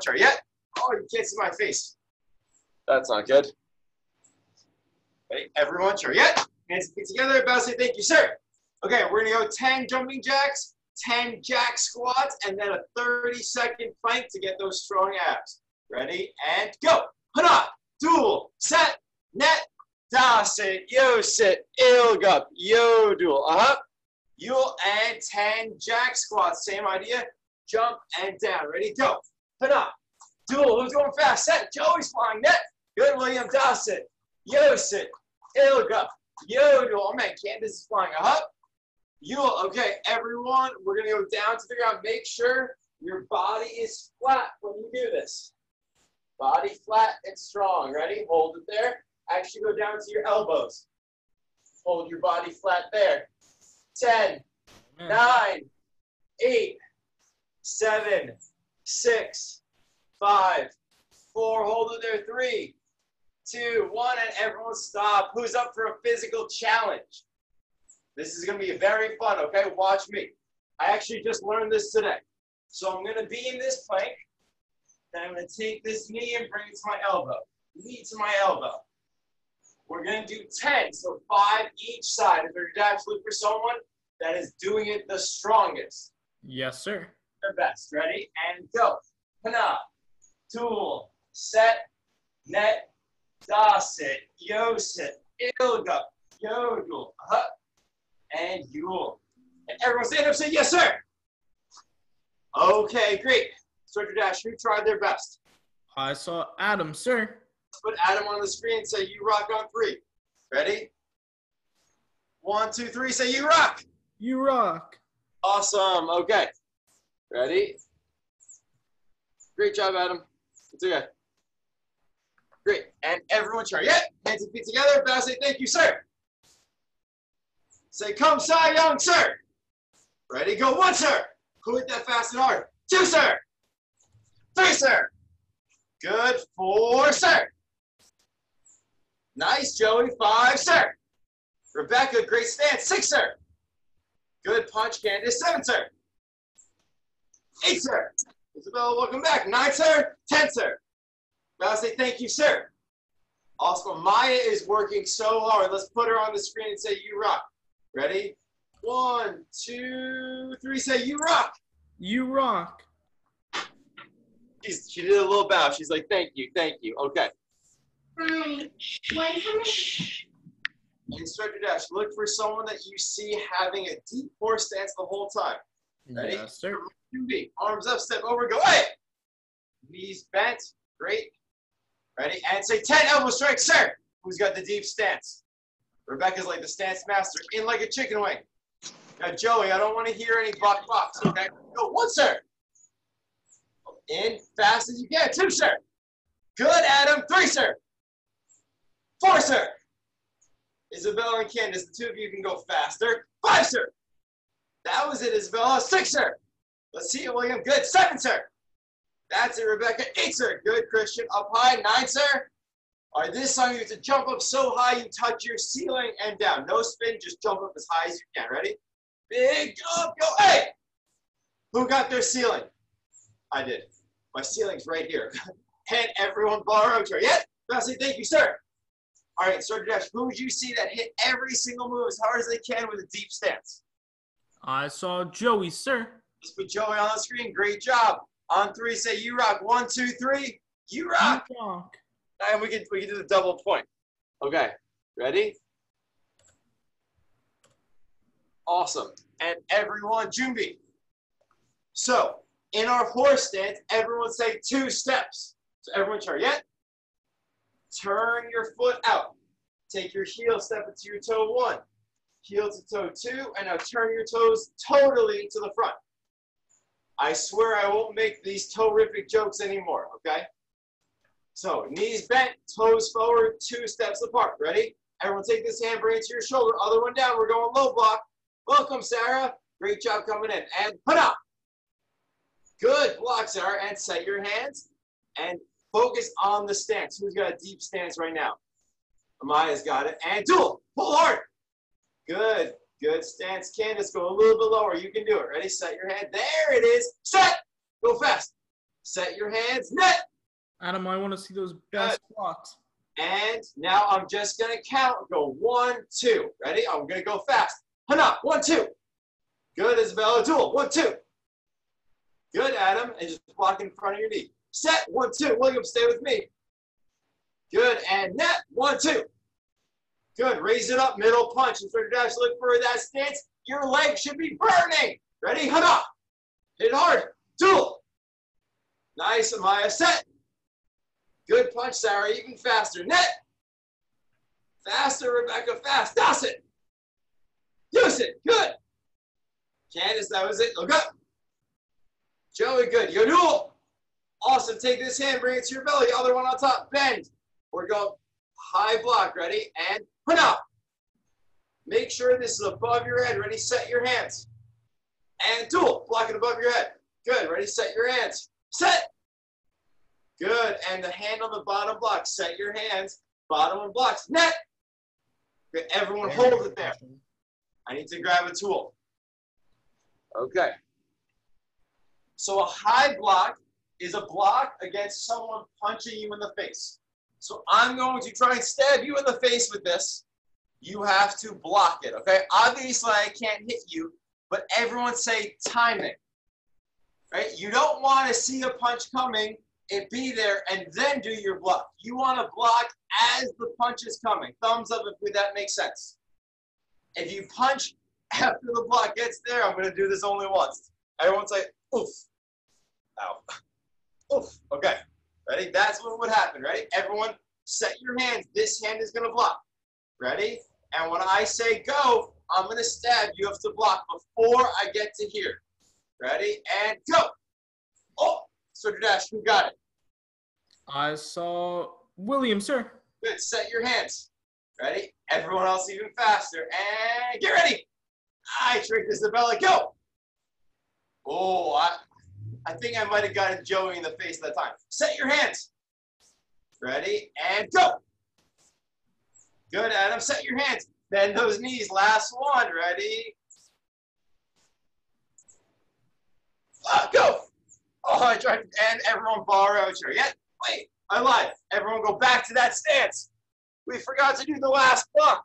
chart yet? Oh, you can't see my face. That's not good. Ready? Everyone chart yet? Hands together. Bow say thank you, sir. Okay, we're gonna go 10 jumping jacks, 10 jack squats, and then a 30 second plank to get those strong abs. Ready? And go. Hana, dual, set, net, da sit, yo sit, ilgup, yo dual. Uh-huh. You'll and 10 jack squats. Same idea. Jump and down. Ready? Go. Hana, dual. Who's going fast? Set. Joey's flying. Net. Good, William. Dawson, sit. Yo sit. Ilgup. Yo. Oh man, Candace is flying. Uh-huh. You'll, okay, everyone, we're gonna go down to the ground. Make sure your body is flat when you do this. Body flat and strong. Ready? Hold it there. Actually go down to your elbows. Hold your body flat there. 10, 9, 8, 7, 6, 5, 4. Hold it there. three, two, one, And everyone stop. Who's up for a physical challenge? This is going to be very fun, okay? Watch me. I actually just learned this today. So I'm going to be in this plank. Then I'm going to take this knee and bring it to my elbow. Knee to my elbow. We're going to do 10, so five each side. If you're actually for someone that is doing it the strongest. Yes, sir. Their best. Ready? And go. Hana, tool, set, net, da sit, yo sit, ilga, yodel, huh, and yule. And everyone stand up say, yes, sir. Okay, great. Instructor Dash, who tried their best? I saw Adam, sir. Put Adam on the screen and say, you rock on three. Ready? One, two, three, say, you rock. You rock. Awesome. Okay. Ready? Great job, Adam. It's okay. Great. And everyone chart. Yeah. Hands and feet together. Bow say thank you, sir. Say come, Cy Young, sir. Ready? Go one, sir. Who hit that fast and hard? Two, sir. Three, sir. Good. Four, sir. Nice, Joey. Five, sir. Rebecca, great stance. Six, sir. Good punch, Candace. Seven, sir. Eight, sir. Isabella, welcome back. Nine, sir. Ten, sir. Now say thank you, sir. Also, Maya is working so hard. Let's put her on the screen and say you rock. Ready? One, two, three. Say you rock. You rock. She's, she did a little bow. She's like, thank you, thank you. Okay. Right. One from Instructor Dash, look for someone that you see having a deep horse stance the whole time. Ready? Yes, sir. Arms up, step over, go. Hey! Knees bent. Great. Ready? And say 10 elbow strikes, sir. Who's got the deep stance? Rebecca's like the stance master. In like a chicken wing. Now, Joey, I don't want to hear any buck bucks, okay? Go, one, sir. In fast as you can. Two, sir. Good, Adam. Three, sir. Four, sir. Isabella and Candace, the two of you can go faster. Five, sir. That was it, Isabella. Six, sir. Let's see it, William. Good. Seven, sir. That's it, Rebecca. Eight, sir. Good, Christian. Up high. Nine, sir. All right, this time you have to jump up so high you touch your ceiling and down. No spin, just jump up as high as you can. Ready? Big jump, go. Hey! Who got their ceiling? I did. My ceiling's right here. Can everyone borrow? Yeah? Now say thank you, sir. All right, Sir Dash, who would you see that hit every single move as hard as they can with a deep stance? I saw Joey, sir. Let's put Joey on the screen. Great job. On three, say you rock. One, two, three. You rock. You rock. And we can we can do the double point. Okay. Ready? Awesome. And everyone, Jumbi. So in our horse stance, everyone say two steps. So everyone turn. Yet. Turn your foot out. Take your heel, step into your toe one. Heel to toe two, and now turn your toes totally to the front. I swear I won't make these toe-rific jokes anymore, okay? So knees bent, toes forward, two steps apart. Ready? Everyone take this hand, bring it to your shoulder. Other one down. We're going low block. Welcome, Sarah. Great job coming in. And put up. Good block, Sarah. And set your hands and focus on the stance. Who's got a deep stance right now? Amaya's got it. And dual. Pull hard. Good. Good stance. Candace, go a little bit lower. You can do it. Ready? Set your hand. There it is. Set. Go fast. Set your hands. Net. Adam, I want to see those best blocks. And now I'm just going to count. Go one, two. Ready? I'm going to go fast. Hana, one, two. Good, Isabella. Duel, one, two. Good, Adam. And just block in front of your knee. Set, one, two. William, stay with me. Good, and net, one, two. Good, raise it up, middle punch. Your dash, look for that stance. Your leg should be burning. Ready? Hana. Hit hard. Duel. Nice, Amaya. Set. Good punch, Sarah. Even faster. Net. Faster, Rebecca. Fast. Toss it. Use it. Good. Candace, that was it. Look up. Joey, good. Yo, duel. Awesome. Take this hand, bring it to your belly. Other one on top. Bend. We're going high block. Ready? And put up. Make sure this is above your head. Ready? Set your hands. And duel. Block it above your head. Good. Ready? Set your hands. Set. Good. And the hand on the bottom block. Set your hands. Bottom and blocks. Net. Good. Everyone hold it there. I need to grab a tool. Okay. So a high block is a block against someone punching you in the face. So I'm going to try and stab you in the face with this. You have to block it, okay? Obviously, I can't hit you, but everyone say timing, right? You don't want to see a punch coming, it be there, and then do your block. You want to block as the punch is coming. Thumbs up if that makes sense. If you punch after the block gets there, I'm going to do this only once. Everyone say, oof. Ow. Oof. Okay. Ready? That's what would happen. Ready? Everyone set your hands. This hand is going to block. Ready? And when I say go, I'm going to stab. You have to block before I get to here. Ready? And go. Oh, so Dash, who got it? I saw William, sir. Good. Set your hands. Ready? Everyone else even faster. And get ready. I tricked Isabella. Go. Oh, I, I think I might have gotten Joey in the face that time. Set your hands. Ready? And go. Good, Adam. Set your hands. Bend those knees. Last one. Ready? Uh, go. Oh, I tried. And everyone borrow chair. Yeah. Wait. I lied. Everyone go back to that stance. We forgot to do the last block.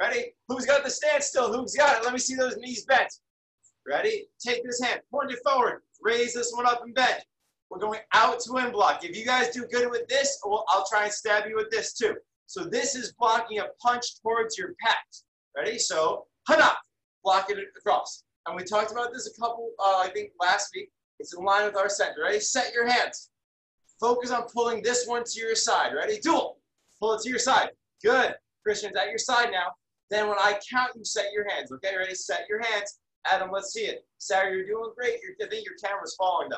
Ready? Who's got the stance still? Who's got it? Let me see those knees bent. Ready? Take this hand, point it forward, raise this one up and bend. We're going out to in block. If you guys do good with this, well, I'll try and stab you with this too. So this is blocking a punch towards your pec. Ready? So, hana, block it across. And we talked about this a couple, uh, I think last week. It's in line with our center. Ready? Set your hands. Focus on pulling this one to your side. Ready? Duel. Pull it to your side. Good. Christian's at your side now. Then when I count, you set your hands. Okay, ready? Set your hands. Adam, let's see it. Sarah, you're doing great. You're, I think your camera's falling though.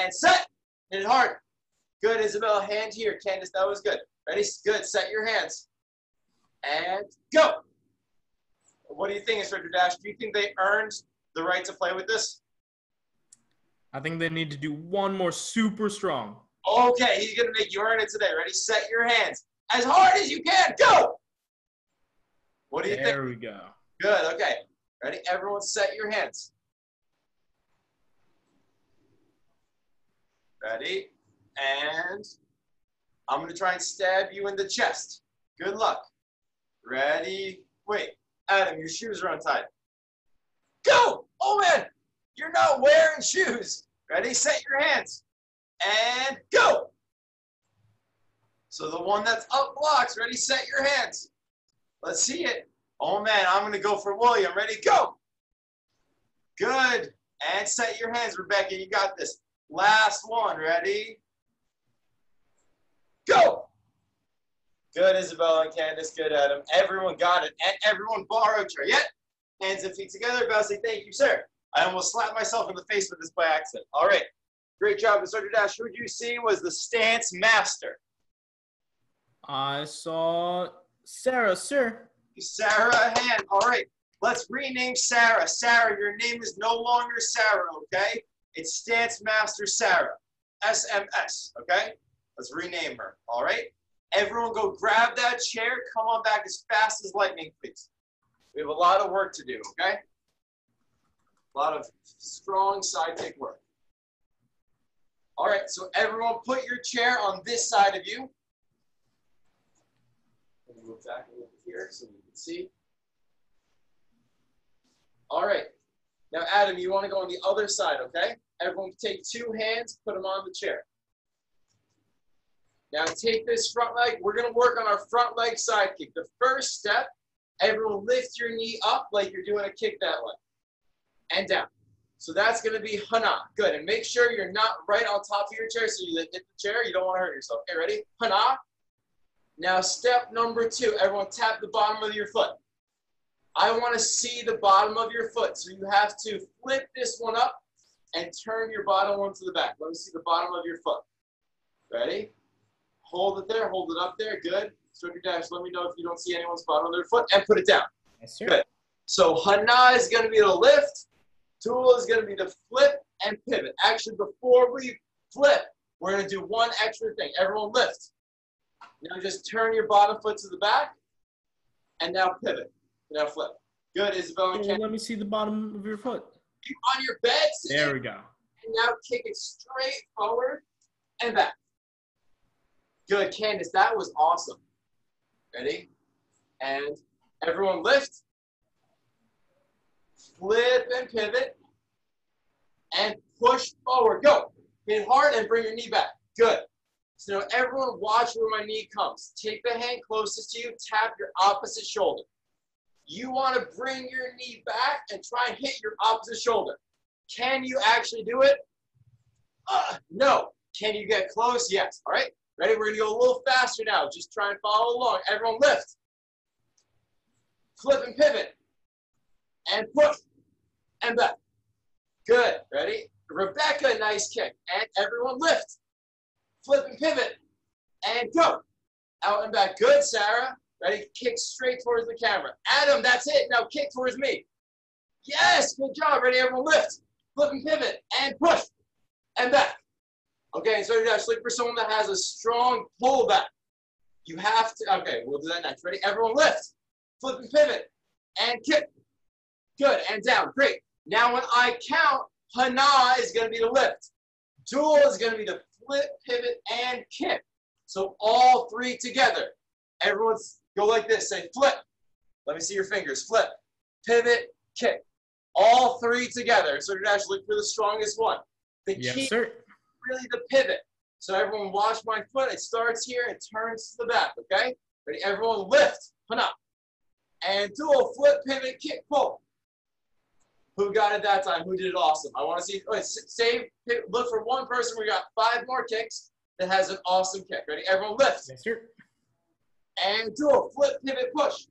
And set. Hit it hard. Good, Isabella. Hand here. Candace, that was good. Ready? Good. Set your hands. And go. What do you think, Instructor Dash? Do you think they earned the right to play with this? I think they need to do one more super strong. Okay, he's going to make you earn it today. Ready? Set your hands. As hard as you can. Go. What do you there think? There we go. Good. Okay. Ready? Everyone set your hands. Ready? And I'm going to try and stab you in the chest. Good luck. Ready? Wait, Adam, your shoes are untied. Go! Oh man, you're not wearing shoes. Ready? Set your hands. And go! So the one that's up blocks, ready? Set your hands. Let's see it. Oh man, I'm gonna go for William. Ready, go. Good. And set your hands, Rebecca. You got this. Last one. Ready? Go. Good, Isabella and Candace. Good, Adam. Everyone got it. And everyone borrowed your. Yep. Hands and feet together. Bow say thank you, sir. I almost slapped myself in the face with this by accident. All right. Great job, Instructor Dash. Who did you see was the stance master? I saw Sarah, sir. Sarah Hand. All right, let's rename Sarah. Sarah, your name is no longer Sarah, okay? It's Stance Master Sarah. SMS, okay? Let's rename her, all right? Everyone go grab that chair. Come on back as fast as lightning, please. We have a lot of work to do, okay? A lot of strong side kick work. All right, so everyone put your chair on this side of you. Move back a little here so can see. All right. Now, Adam, you want to go on the other side, okay? Everyone take two hands, put them on the chair. Now take this front leg. We're going to work on our front leg side kick. The first step, everyone lift your knee up like you're doing a kick that way. And down. So that's going to be hana. Good. And make sure you're not right on top of your chair so you hit the chair. You don't want to hurt yourself. Okay, ready? Hana. Now step number two, everyone tap the bottom of your foot. I want to see the bottom of your foot. So you have to flip this one up and turn your bottom one to the back. Let me see the bottom of your foot. Ready? Hold it there, hold it up there. Good. Stroke your dash. Let me know if you don't see anyone's bottom of their foot and put it down. Yes, sir. Good. So hana is going to be the lift. Tool is going to be the flip and pivot. Actually, before we flip, we're going to do one extra thing. Everyone lift. Now just turn your bottom foot to the back and now pivot. Now flip. Good, Isabel and Ken. let me see the bottom of your foot. Keep on your bed. sit There we go. and now kick it straight forward and back. Good, Candace, that was awesome. Ready? And everyone lift. Flip and pivot. And push forward. Go. Hit hard and bring your knee back. Good. So now everyone watch where my knee comes. Take the hand closest to you, tap your opposite shoulder. You want to bring your knee back and try and hit your opposite shoulder. Can you actually do it? Uh, no. Can you get close? Yes. All right. Ready? We're going to go a little faster now. Just try and follow along. Everyone lift. Flip and pivot. And push. And back. Good. Ready? Rebecca, nice kick. And everyone lift. Flip and pivot. And go. Out and back. Good, Sarah. Ready? Kick straight towards the camera. Adam, that's it. Now kick towards me. Yes, good job. Ready? Everyone lift. Flip and pivot. And push. And back. Okay, so Josh, look for someone that has a strong pullback. You have to, okay, we'll do that next. Ready? Everyone lift. Flip and pivot. And kick. Good, and down. Great. Now when I count, Hana is going to be the lift. Dual is going to be the flip, pivot, and kick. So all three together. Everyone's go like this. Say flip. Let me see your fingers. Flip, pivot, kick. All three together. So Josh, look for the strongest one. The key Yes, sir. really the pivot. So everyone watch my foot. It starts here and turns to the back, okay? Ready? Everyone lift. put up. And do a flip, pivot, kick, pull. Who got it that time? Who did it awesome? I want to see. Wait, save. Look for one person. We got five more kicks that has an awesome kick. Ready? Everyone lift. Yes, sir. And do a flip, pivot, push.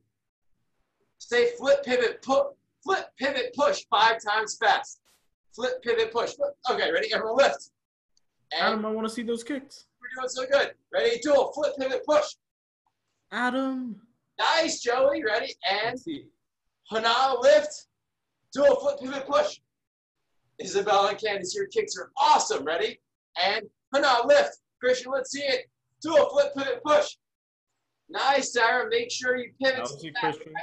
Say flip, pivot, put, flip, pivot, push five times fast. Flip, pivot, push. Flip. Okay, ready? Everyone lift. And Adam, I want to see those kicks. we're doing so good. Ready? Do a flip, pivot, push. Adam. Nice, Joey. Ready? And. Hana lift. Do a flip, pivot, push. Isabella and Candace, your kicks are awesome. Ready? And Hana lift. Christian, let's see it. Do a flip, pivot, push. Nice, Sarah. Make sure you pivot. You, back. Christian.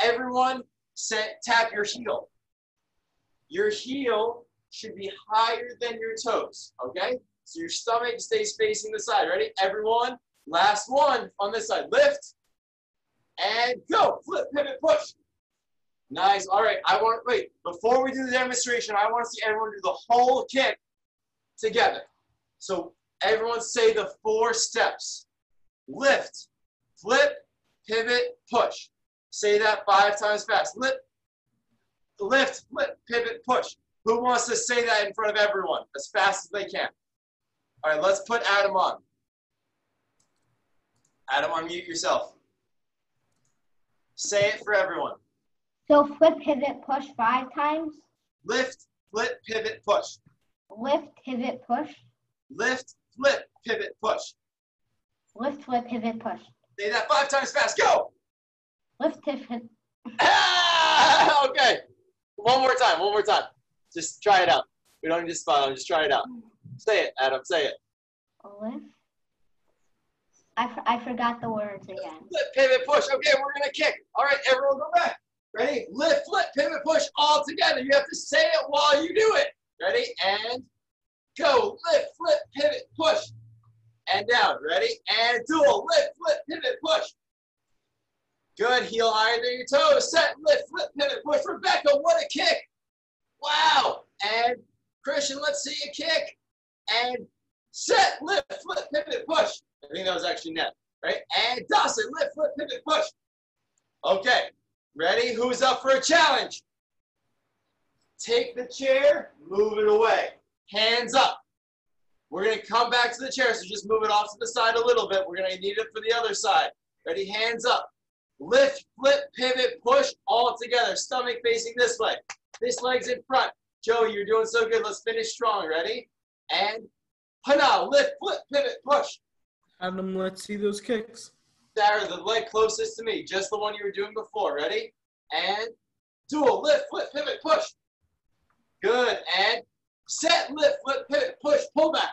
Everyone, set, tap your heel. Your heel should be higher than your toes. Okay? So your stomach stays facing the side. Ready? Everyone, last one on this side. Lift and go. Flip, pivot, push. Nice. All right. I want wait before we do the demonstration. I want to see everyone do the whole kick together. So everyone say the four steps. Lift, flip, pivot, push. Say that five times fast. Lift, lift, flip, pivot, push. Who wants to say that in front of everyone as fast as they can? All right, let's put Adam on. Adam, unmute yourself. Say it for everyone. So flip, pivot, push five times. Lift, flip, pivot, push. Lift, pivot, push. Lift, flip, pivot, push. Lift, flip, pivot, push. Say that five times fast. Go! Lift, pivot. Ah, okay. One more time. One more time. Just try it out. We don't need to spot on. Just try it out. Say it, Adam. Say it. Lift. I, f- I forgot the words again. Flip, pivot, push. Okay, we're gonna kick. All right, everyone, go back. Ready? Lift, flip, pivot, push, all together. You have to say it while you do it. Ready? And Go, lift, flip, pivot, push. And down, ready? And dual, lift, flip, pivot, push. Good, heel higher than your toes. Set, lift, flip, pivot, push. Rebecca, what a kick. Wow. And Christian, let's see you kick. And set, lift, flip, pivot, push. I think that was actually net, right? And Dawson, lift, flip, pivot, push. Okay, ready? Who's up for a challenge? Take the chair, move it away. Hands up. We're going to come back to the chair, so just move it off to the side a little bit. We're going to need it for the other side. Ready? Hands up. Lift, flip, pivot, push, all together. Stomach facing this way. This leg's in front. Joey, you're doing so good. Let's finish strong. Ready? And Hana, lift, flip, pivot, push. Adam, let's see those kicks. Sarah, the leg closest to me, just the one you were doing before. Ready? And dual, lift, flip, pivot, push. Good. And set, lift, flip, pivot, push, pull back.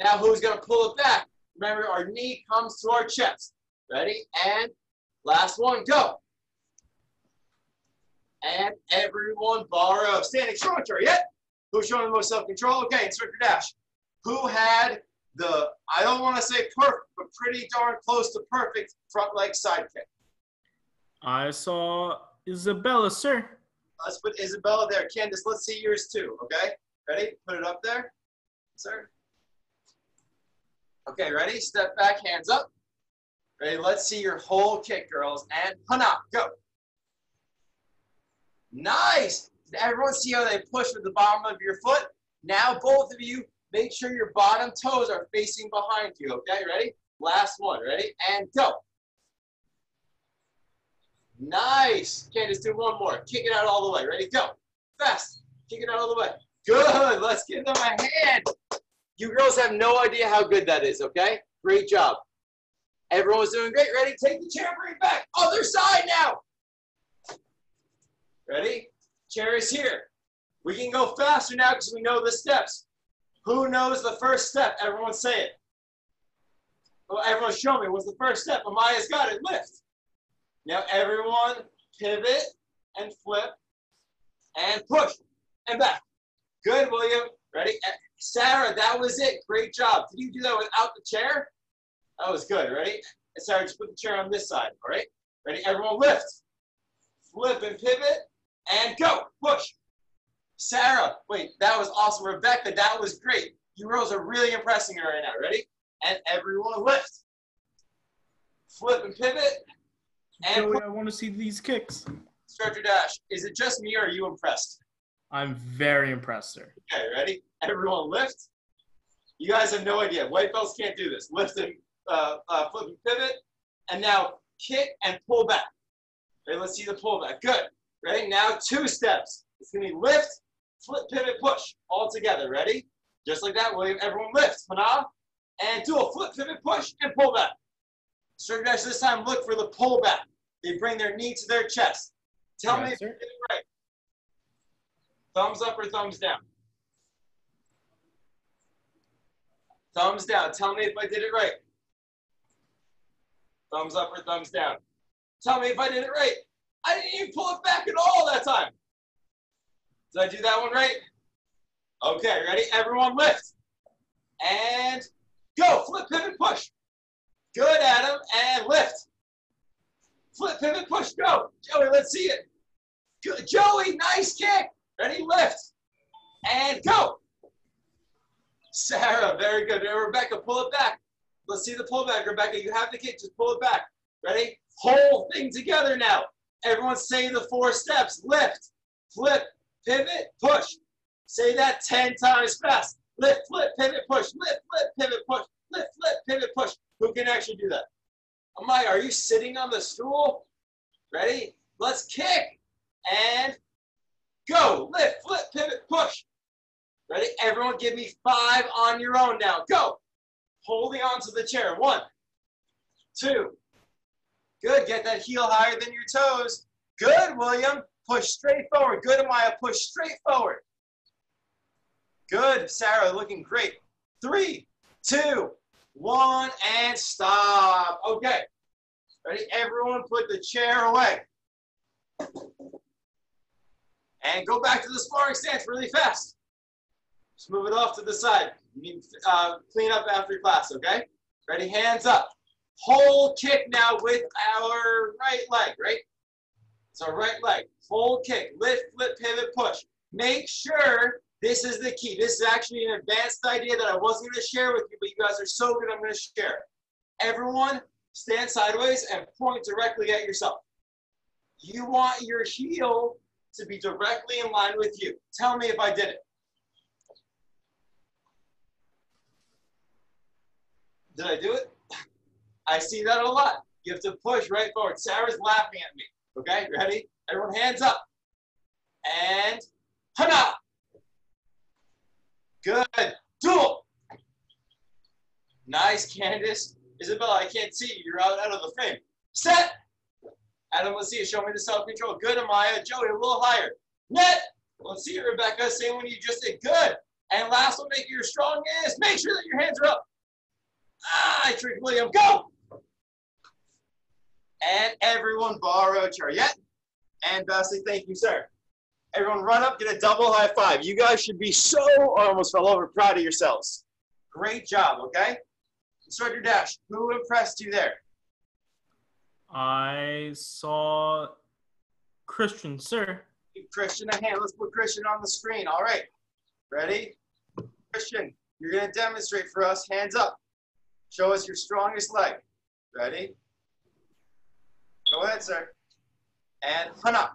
Now who's going to pull it back? Remember, our knee comes to our chest. Ready? And last one, go. And everyone borrow. Standing strong chair yet? Who's showing the most self-control? Okay, instructor Dash. Who had the, I don't want to say perfect, but pretty darn close to perfect front leg side kick? I saw Isabella, sir. Let's put Isabella there. Candace, let's see yours too, okay? Ready? Put it up there, sir. Okay, ready? Step back, hands up. Ready? Let's see your whole kick, girls. And Hana, go. Nice. Did everyone see how they push with the bottom of your foot? Now both of you, make sure your bottom toes are facing behind you, okay? Ready? Last one, ready? And go. Nice. Okay, just do one more. Kick it out all the way. Ready? Go. Fast. Kick it out all the way. Good. Let's give them a hand. You girls have no idea how good that is, okay? Great job. Everyone's doing great. Ready? Take the chair, bring it back. Other side now. Ready? Chair is here. We can go faster now because we know the steps. Who knows the first step? Everyone say it. Well, everyone show me. What's the first step? Amaya's got it. Lift. Now everyone pivot and flip and push and back. Good, William. Ready? Eh, Sarah, that was it. Great job. Did you do that without the chair? That was good. Ready? Sarah, just put the chair on this side. All right? Ready? Everyone lift. Flip and pivot and go. Push. Sarah, wait, that was awesome. Rebecca, that was great. You girls are really impressing her right now. Ready? And everyone lift. Flip and pivot. And Joey, I want to see these kicks. Instructor Dash, is it just me or are you impressed? I'm very impressed, sir. Okay, ready? Everyone lift. You guys have no idea. White belts can't do this. Lift and uh, uh, flip and pivot. And now kick and pull back. Okay, let's see the pull back. Good. Ready? Now two steps. It's going to be lift, flip, pivot, push. All together. Ready? Just like that, William. Everyone lift. Mana. And do a flip, pivot, push, and pull back. Instructor Dash this time look for the pull back. They bring their knee to their chest. Tell me Yes, if you sir. did it right. Thumbs up or thumbs down? Thumbs down. Tell me if I did it right. Thumbs up or thumbs down? Tell me if I did it right. I didn't even pull it back at all that time. Did I do that one right? Okay, ready? Everyone lift. And go. Flip, pivot, push. Good, Adam. And lift. Flip, pivot, push, go. Joey, let's see it. Good. Joey, nice kick. Ready, lift. And go. Sarah, very good. Now, Rebecca, pull it back. Let's see the pullback, Rebecca. You have the kick, just pull it back. Ready? Whole thing together now. Everyone say the four steps. Lift, flip, pivot, push. Say that 10 times fast. Lift, flip, pivot, push. Lift, flip, pivot, push. Lift, flip, pivot, push. Who can actually do that? Amaya, are you sitting on the stool? Ready? Let's kick. And go. Lift, flip, pivot, push. Ready? Everyone give me five on your own now. Go. Holding on to the chair. One, two. Good. Get that heel higher than your toes. Good, William. Push straight forward. Good, Amaya. Push straight forward. Good, Sarah. Looking great. Three, two, one, and stop. Okay. Ready? Everyone put the chair away. And go back to the sparring stance really fast. Just move it off to the side. You need uh, clean up after class, okay? Ready? Hands up. Whole kick now with our right leg, right? So right leg, full kick, lift, flip, pivot, push. Make sure this is the key. This is actually an advanced idea that I wasn't going to share with you, but you guys are so good, I'm going to share. Everyone, stand sideways and point directly at yourself. You want your heel to be directly in line with you. Tell me if I did it. Did I do it? I see that a lot. You have to push right forward. Sarah's laughing at me. Okay, ready? Everyone hands up. And hana. Good. Dual. Nice, Candace. Isabella, I can't see you. You're out, out of the frame. Set. Adam, let's see you. Show me the self-control. Good, Amaya. Joey, a little higher. Net. Let's see you, Rebecca. Same one you just did. Good. And last one, make your strongest. Make sure that your hands are up. Ah, I tricked William. Go. And everyone borrow Chariot. And uh, Basley, thank you, sir. Everyone run up, get a double high five. You guys should be so, I almost fell over, proud of yourselves. Great job, okay? Instructor Dash, who impressed you there? I saw Christian, sir. Give Christian a hand. Let's put Christian on the screen. All right. Ready? Christian, you're going to demonstrate for us. Hands up. Show us your strongest leg. Ready? Go ahead, sir. And Hana.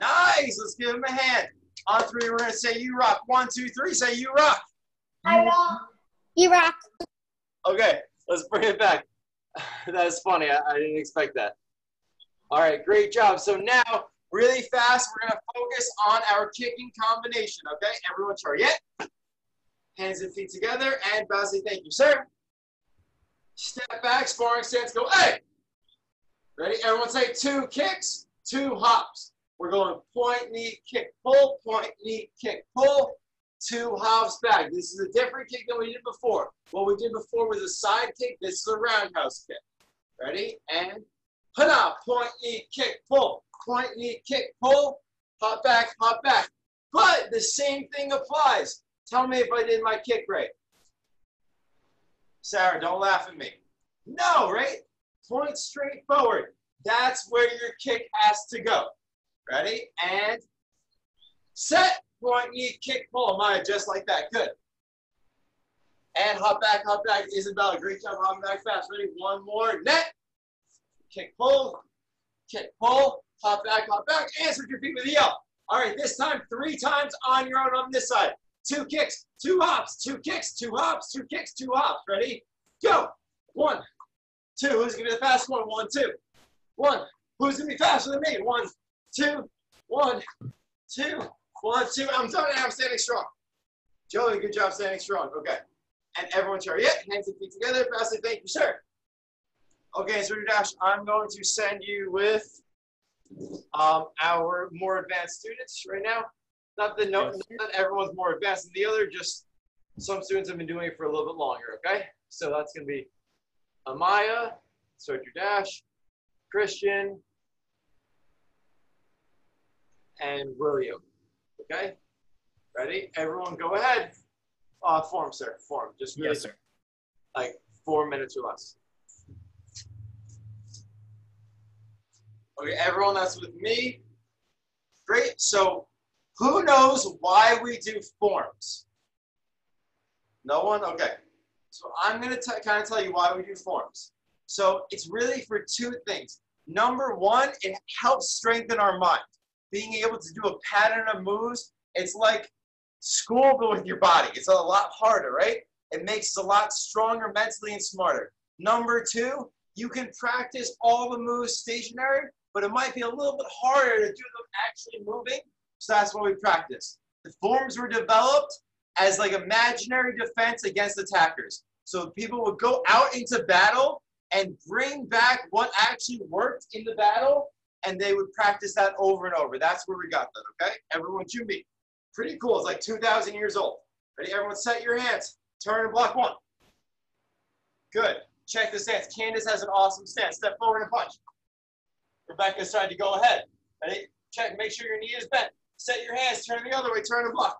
Nice. Let's give him a hand. On three, we're going to say you rock. One, two, three. Say you rock. I rock. You rock. Okay, let's bring it back. that is funny. I, I didn't expect that. All right, great job. So now, really fast, we're going to focus on our kicking combination. Okay, everyone, chariot. Hands and feet together. And Basley, thank you, sir. Step back, sparring stance, go, hey. Ready? Everyone say two kicks, two hops. We're going point, knee, kick, pull, point, knee, kick, pull, two hops back. This is a different kick than we did before. What we did before was a side kick. This is a roundhouse kick. Ready? And put hana, point, knee, kick, pull, point, knee, kick, pull, hop back, hop back. But the same thing applies. Tell me if I did my kick right. Sarah, don't laugh at me. No, right? Point straight forward. That's where your kick has to go. Ready? And set. Point, knee, kick, pull. Maya, just like that. Good. And hop back, hop back. Isabella, great job hopping back fast. Ready? One more. Net. Kick, pull. Kick, pull. Hop back, hop back. And switch your feet with a yell. All right, this time three times on your own on this side. Two kicks, two hops, two kicks, two hops, two kicks, two hops. Ready? Go. One, two. Who's going to be the fast one? One, two. One. Who's going to be faster than me? One, two, one, two, one, two. I'm done and I'm standing strong. Joey, good job standing strong. Okay. And everyone chariot, hands and feet together. Fastly, thank you, sir. Okay, so Dash, I'm going to send you with um, our more advanced students right now. Not that no, Yes, not that everyone's more advanced than the other, just some students have been doing it for a little bit longer, okay? So that's gonna be Amaya, your dash, Christian, and William, okay? Ready? Everyone go ahead. Uh, form, sir, form. Just really Yes, sir. like four minutes or less. Okay, everyone that's with me. Great. So, who knows why we do forms? No one? Okay. So, I'm going to kind of tell you why we do forms. So, it's really for two things. Number one, it helps strengthen our mind. Being able to do a pattern of moves, it's like school, but with your body. It's a lot harder, right? It makes us a lot stronger mentally and smarter. Number two, you can practice all the moves stationary, but it might be a little bit harder to do them actually moving. So that's what we practice. The forms were developed as like imaginary defense against attackers. So people would go out into battle and bring back what actually worked in the battle, and they would practice that over and over. That's where we got that, okay? Everyone, you me. Pretty cool. It's like 2,000 years old. Ready? Everyone set your hands. Turn and block one. Good. Check the stance. Candace has an awesome stance. Step forward and punch. Rebecca's trying to go ahead. Ready? Check. Make sure your knee is bent. Set your hands. Turn the other way. Turn and block.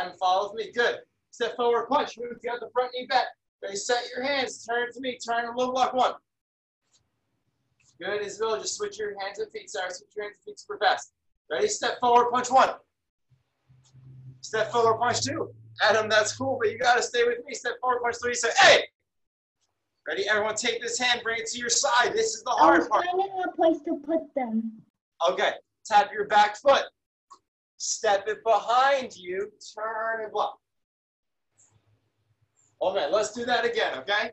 Adam, follows me. Good. Step forward, punch. Move to the front knee back. Ready, set your hands. Turn to me. Turn and low block one. Good, Isabel. Just switch your hands and feet. Sorry, switch your hands and feet super fast. Ready, step forward, punch one. Step forward, punch two. Adam, that's cool, but you got to stay with me. Step forward, punch three. Say, hey! Ready, everyone, take this hand, bring it to your side. This is the hard I hard was part. finding a place to put them. Okay, tap your back foot. Step it behind you, turn and block. Okay, let's do that again, okay?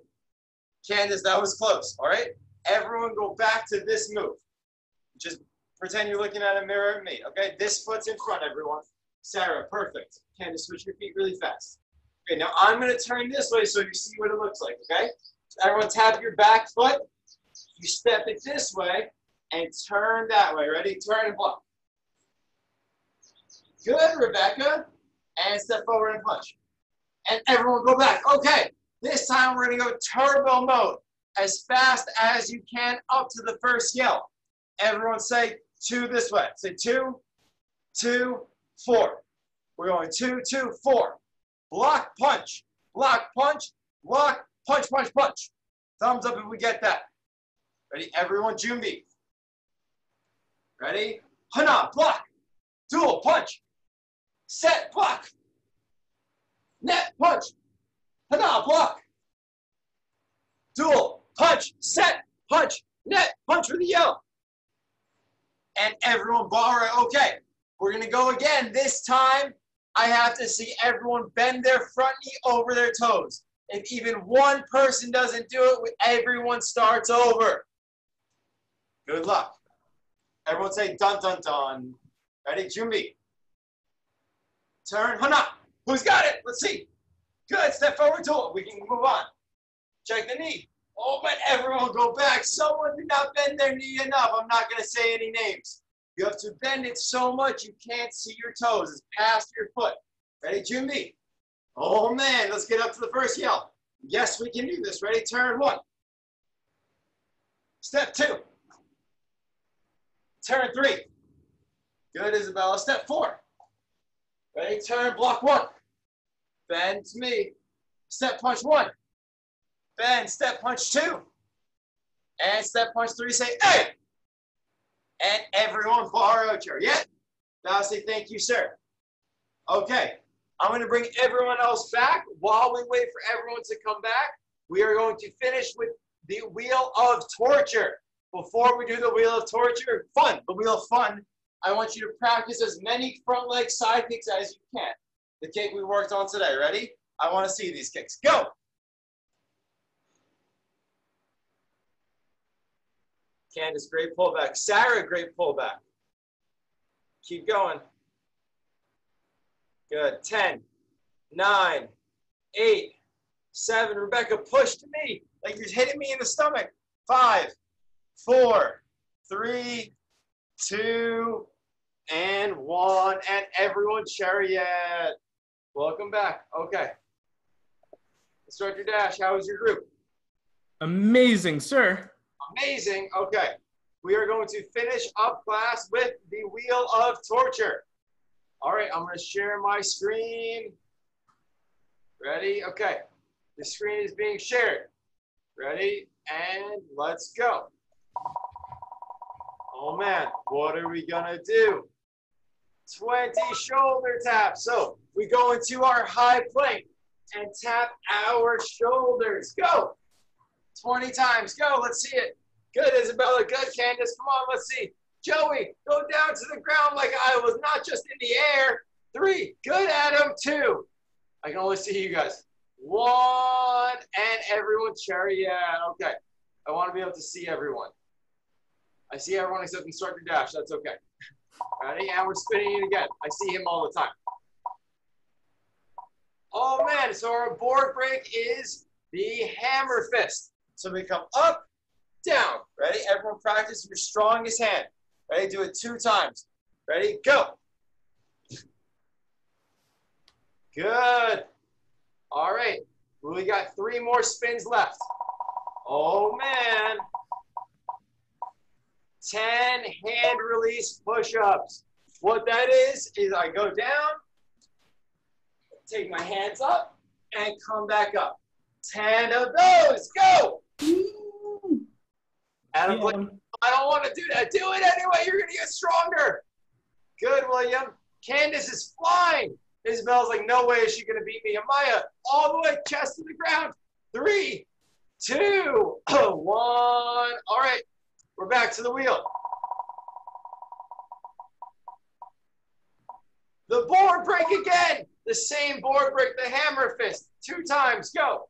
Candace, that was close, all right? Everyone go back to this move. Just pretend you're looking at a mirror at me, okay? This foot's in front, everyone. Sarah, perfect. Candace, switch your feet really fast. Okay, now I'm gonna turn this way so you see what it looks like, okay? Everyone tap your back foot. You step it this way, and turn that way. Ready? Turn and block. Good, Rebecca. And step forward and punch. And everyone go back. Okay, this time we're gonna go turbo mode as fast as you can up to the first yell. Everyone say two this way. Say two, two, four. We're going two, two, four. Block, punch, block, punch, block, punch, punch, punch. Thumbs up if we get that. Ready? Everyone, Jumbi. Ready? Hana, block. Dual, punch. Set, block. Net, punch. Hana, block. Dual, punch, set, punch, net, punch with the yell. And everyone borrow. Okay, we're gonna go again. This time, I have to see everyone bend their front knee over their toes. If even one person doesn't do it, everyone starts over. Good luck. Everyone say dun dun dun. Ready? Jumbi. Turn. Hana. Who's got it? Let's see. Good. Step forward to it. We can move on. Check the knee. Oh, but everyone go back. Someone did not bend their knee enough. I'm not going to say any names. You have to bend it so much you can't see your toes. It's past your foot. Ready, Jumbi? Oh, man. Let's get up to the first yell. Yes, we can do this. Ready? Turn one. Step two. Turn three. Good, Isabella. Step four. Ready? Turn, block one. Bend to me. Step punch one. Bend, step punch two. And step punch three, say, hey! And everyone borrow a chair. Yeah? Now say, thank you, sir. Okay. I'm going to bring everyone else back. While we wait for everyone to come back, we are going to finish with the wheel of torture. Before we do the wheel of torture, fun, the wheel of fun, I want you to practice as many front leg side kicks as you can. The kick we worked on today. Ready? I want to see these kicks. Go! Candace, great pullback. Sarah, great pullback. Keep going. Good. 10, 9, 8, 7. Rebecca, push to me. Like you're hitting me in the stomach. 5, 4, 3, 2, and 1. And everyone, Chariot. Welcome back. Okay. Instructor Dash, how was your group? Amazing, sir. Amazing. Okay. We are going to finish up class with the wheel of torture. All right, I'm going to share my screen. Ready? Okay. The screen is being shared. Ready? And let's go. Oh man, what are we going to do? 20 shoulder taps. So we go into our high plank and tap our shoulders. Go. 20 times. Go. Let's see it. Good, Isabella. Good, Candace. Come on. Let's see. Joey, go down to the ground like I was not just in the air. Three. Good, Adam. Two. I can only see you guys. One. And everyone, Cherry. Yeah. Okay. I want to be able to see everyone. I see everyone except Instructor Dash. That's okay. Ready? And we're spinning it again. I see him all the time. Oh man, so our board break is the hammer fist. So we come up, down. Ready? Everyone practice your strongest hand. Ready? Do it two times. Ready? Go. Good. All right. We got three more spins left. Oh man. 10 hand release push-ups. What that is, is I go down, take my hands up, and come back up. 10 of those. Go. Adam, Yeah. I don't want to do that. Do it anyway. You're to get stronger. Good, William. Candace is flying. Isabel's like, no way is she going to beat me. Amaya, all the way chest to the ground. Three, two, one. All right, we're back to the wheel. The board break again. The same board break, the hammer fist. Two times. Go.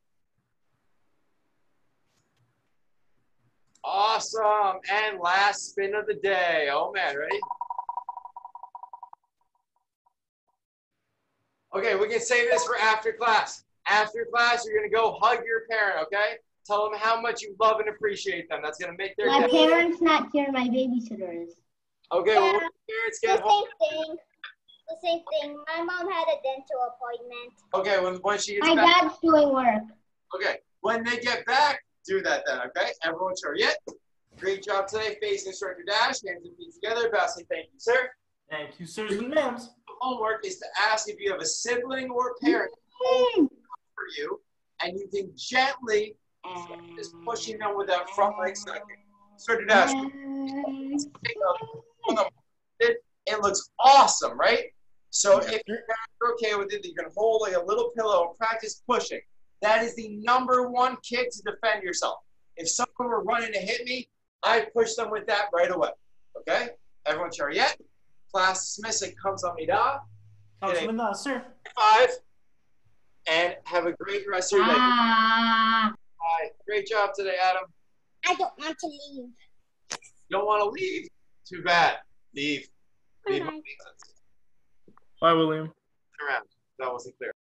Awesome. And last spin of the day. Oh man, ready? Okay, we can save this for after class. After class, you're gonna go hug your parent, okay? Tell them how much you love and appreciate them. That's gonna make their My day. parents not here, my babysitter is. Okay, well, when parents The get home. same thing. The same thing. My mom had a dental appointment. Okay, when, when she gets My back. dad's doing work. Okay, when they get back, do that then, okay? Everyone charyeot? Great job today. Face Instructor Dash, hands and feet together. Bow, say thank you, sir. Thank you, sirs and ma'ams. Homework is to ask if you have a sibling or parent Mm. for you, and you can gently just pushing them with that front leg second. Instructor Dash. It, it looks awesome, right? So if you're okay with it, you can hold like a little pillow and practice pushing. That is the number one kick to defend yourself. If someone were running to hit me, I push them with that right away. Okay? Everyone charyeot? Class dismissed. Kamsahamnida. Councilman, uh, sir. Five. And have a great rest of your day. Ah. Bye. Great job today, Adam. I don't want to leave. You don't want to leave? Too bad. Leave. Leave. Bye-bye. Bye, William. Around. That wasn't clear.